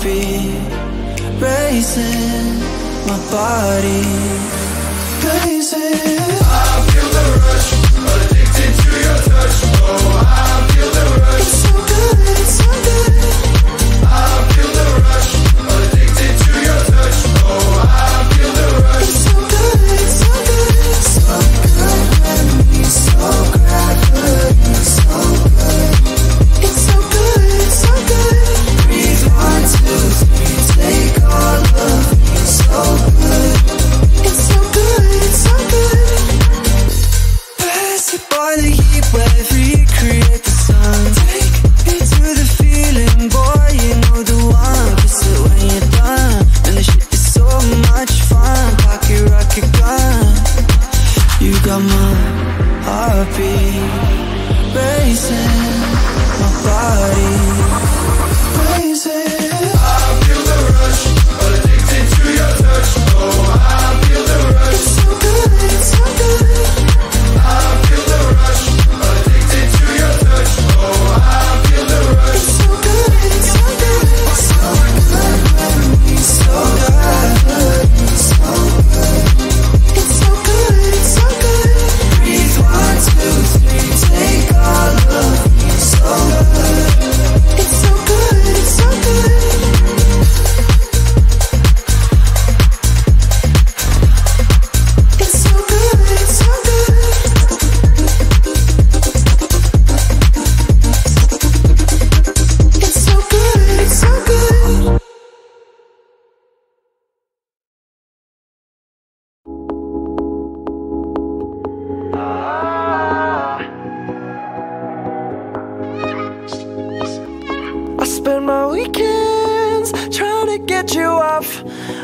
heartbeat racing, my body blazing.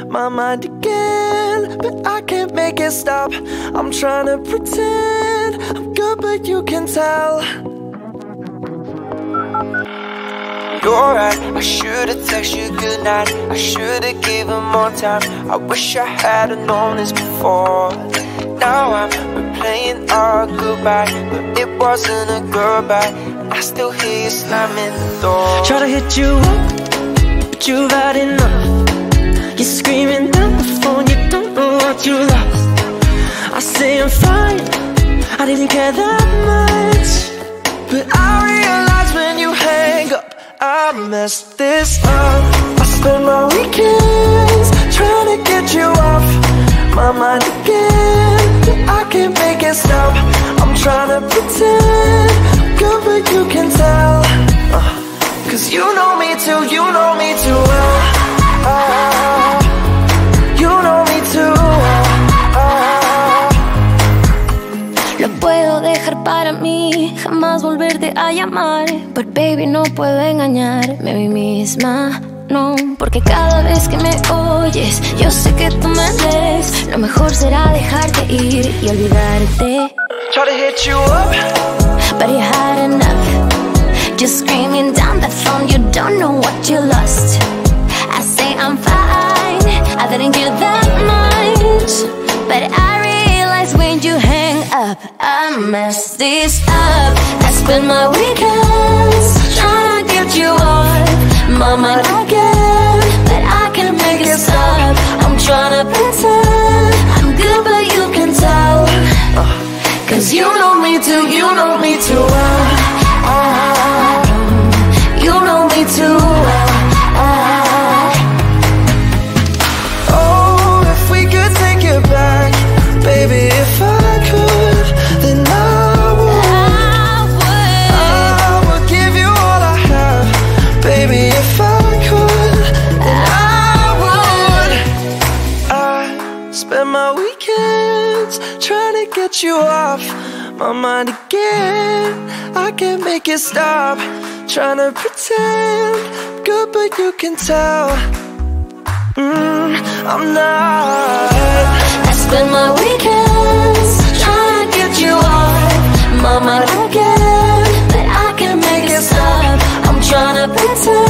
My mind again, but I can't make it stop. I'm trying to pretend I'm good, but you can tell. You're right, I should've texted you goodnight. I should've given more time. I wish I had've known this before. Now I'm replaying our goodbye, but it wasn't a goodbye. I still hear you slamming the door. Try to hit you up, but you've had enough. Screaming down the phone, you don't know what you lost. I say I'm fine, I didn't care that much. But I realize when you hang up, I messed this up. I spend my weekends trying to get you off my mind again. But I can't make it stop. I'm trying to pretend good, but you can tell. Uh, Cause you know me too, you know mí, jamás volverte a llamar. But baby, no puedo engañarme a mí misma. No, porque cada vez que me oyes, yo sé que tú me ves. Lo mejor será dejarte ir y olvidarte. Try to hit you up. But you had enough. Just screaming down the phone, you don't know what you lost. I messed this up. I spend my weekends trying to get you off my mind again. But I can't make it stop. I'm trying to pretend I'm good, but you can tell. Cause you know me too, you know me too well. My mind again. I can't make it stop. Trying to pretend good, but you can tell. Mm, I'm not. I spend my weekends trying to get you off my mind again, but I can't make it stop. I'm trying to pretend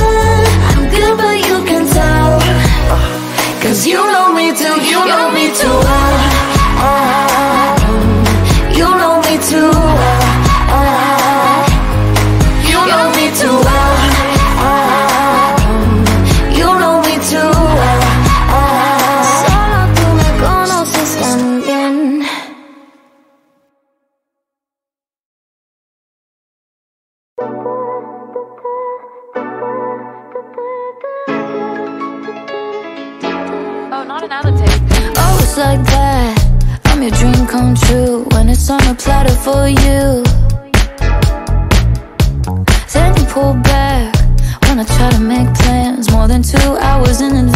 like that. I'm your dream come true When it's on a platter for you. Then you pull back When I try to make plans. More than two hours in advance.